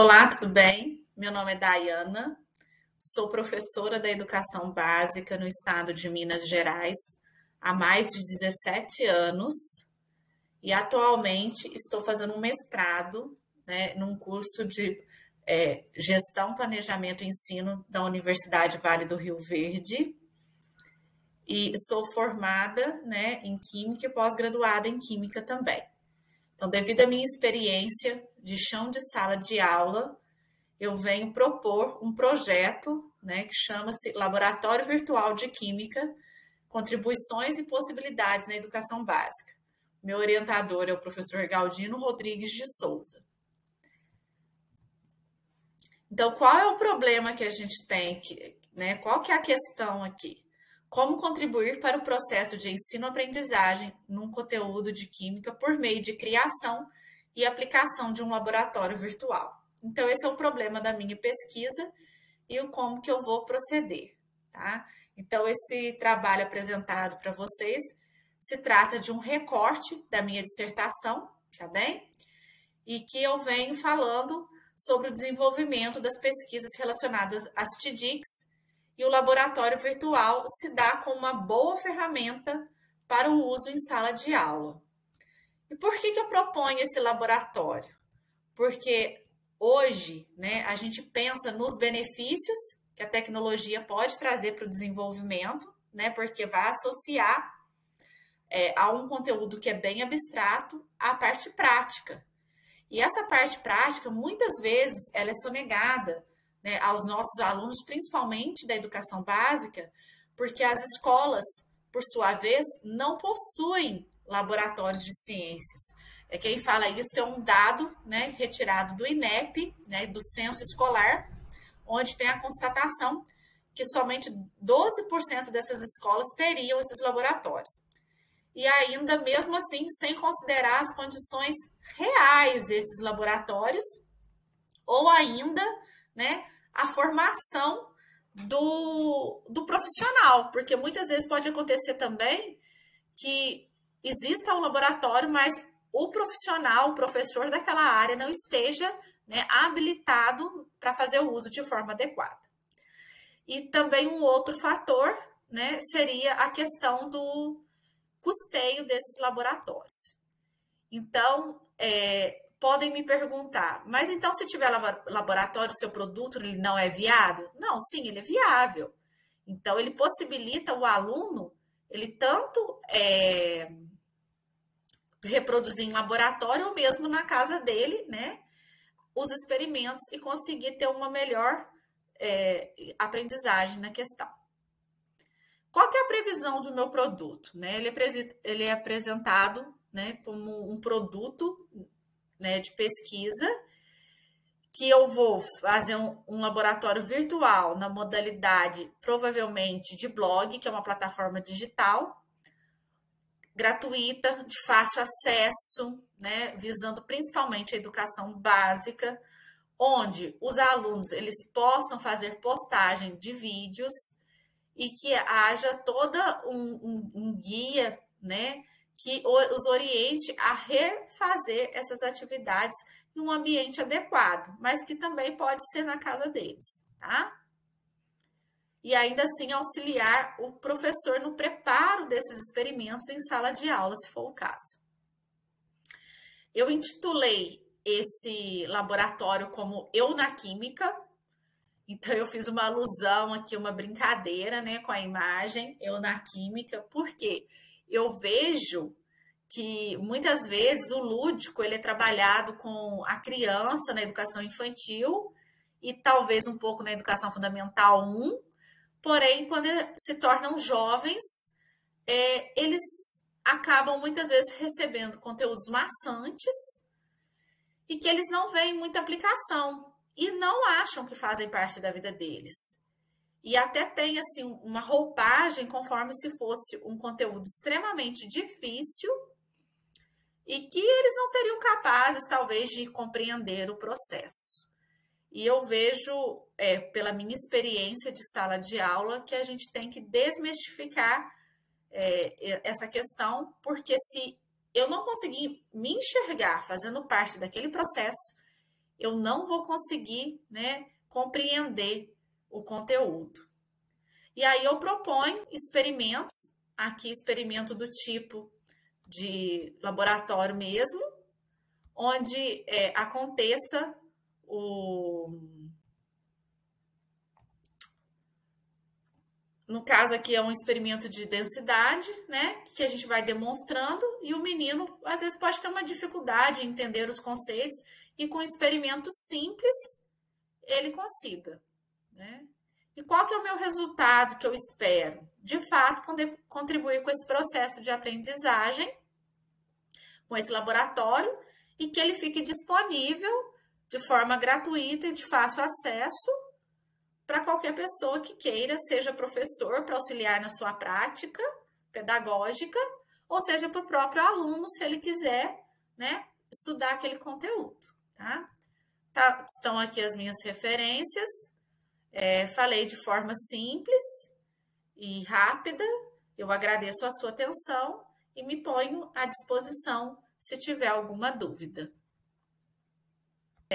Olá, tudo bem? Meu nome é Dayana, sou professora da educação básica no estado de Minas Gerais há mais de 17 anos e atualmente estou fazendo um mestrado né, num curso de é, Gestão, Planejamento e Ensino da Universidade Vale do Rio Verde. E sou formada né, em Química e pós-graduada em Química também. Então, devido à minha experiência de chão de sala de aula, eu venho propor um projeto né, que chama-se Laboratório Virtual de Química, Contribuições e Possibilidades na Educação Básica. Meu orientador é o professor Galdino Rodrigues de Souza. Então, qual é o problema que a gente tem aqui? Né? Qual que é a questão aqui? Como contribuir para o processo de ensino-aprendizagem num conteúdo de química por meio de criação e aplicação de um laboratório virtual. Então, esse é o problema da minha pesquisa e o como que eu vou proceder, tá? Então, esse trabalho apresentado para vocês se trata de um recorte da minha dissertação, tá bem? E que eu venho falando sobre o desenvolvimento das pesquisas relacionadas às TDICs e o laboratório virtual se dá como uma boa ferramenta para o uso em sala de aula. E por que, que eu proponho esse laboratório? Porque hoje né, a gente pensa nos benefícios que a tecnologia pode trazer para o desenvolvimento, né, porque vai associar é, a um conteúdo que é bem abstrato à parte prática. E essa parte prática, muitas vezes, ela é sonegada né, aos nossos alunos, principalmente da educação básica, porque as escolas, por sua vez, não possuem laboratórios de ciências. É quem fala isso é um dado, né, retirado do INEP, né, do censo escolar, onde tem a constatação que somente 12% dessas escolas teriam esses laboratórios. E ainda mesmo assim, sem considerar as condições reais desses laboratórios, ou ainda, né, a formação do, do profissional, porque muitas vezes pode acontecer também que exista um laboratório, mas o profissional, o professor daquela área não esteja né, habilitado para fazer o uso de forma adequada. E também um outro fator né, seria a questão do custeio desses laboratórios. Então, é, podem me perguntar, mas então se tiver laboratório, seu produto ele não é viável? Não, sim, ele é viável. Então ele possibilita o aluno, ele tanto é, reproduzir em laboratório ou mesmo na casa dele, né, os experimentos e conseguir ter uma melhor é, aprendizagem na questão. Qual que é a previsão do meu produto? Né? Ele, é, ele é apresentado né, como um produto né, de pesquisa, que eu vou fazer um, um, laboratório virtual na modalidade provavelmente de blog, que é uma plataforma digital, gratuita, de fácil acesso, né, visando principalmente a educação básica, onde os alunos eles possam fazer postagem de vídeos e que haja toda um, um, um guia, né, que os oriente a refazer essas atividades em um ambiente adequado, mas que também pode ser na casa deles, tá? E ainda assim auxiliar o professor no preparo desses experimentos em sala de aula, se for o caso. Eu intitulei esse laboratório como Eu na Química, então eu fiz uma alusão aqui, uma brincadeira, né, com a imagem Eu na Química, porque eu vejo que muitas vezes o lúdico ele é trabalhado com a criança na educação infantil e talvez um pouco na educação fundamental 1, porém, quando se tornam jovens, é, eles acabam muitas vezes recebendo conteúdos maçantes e que eles não veem muita aplicação e não acham que fazem parte da vida deles e até tem assim uma roupagem conforme se fosse um conteúdo extremamente difícil e que eles não seriam capazes talvez de compreender o processo. E eu vejo, é, pela minha experiência de sala de aula, que a gente tem que desmistificar é, essa questão, porque se eu não conseguir me enxergar fazendo parte daquele processo, eu não vou conseguir né, compreender o conteúdo. E aí eu proponho experimentos, aqui experimento do tipo de laboratório mesmo, onde é, aconteça o. No caso aqui é um experimento de densidade, né? Que a gente vai demonstrando, e o menino às vezes pode ter uma dificuldade em entender os conceitos, e com um experimento simples ele consiga, né? E qual que é o meu resultado que eu espero? De fato, contribuir com esse processo de aprendizagem, com esse laboratório, e que ele fique disponível de forma gratuita e de fácil acesso para qualquer pessoa que queira, seja professor para auxiliar na sua prática pedagógica, ou seja para o próprio aluno, se ele quiser, né, estudar aquele conteúdo, tá? tá estão aqui as minhas referências. É, falei de forma simples e rápida. Eu agradeço a sua atenção e me ponho à disposição se tiver alguma dúvida.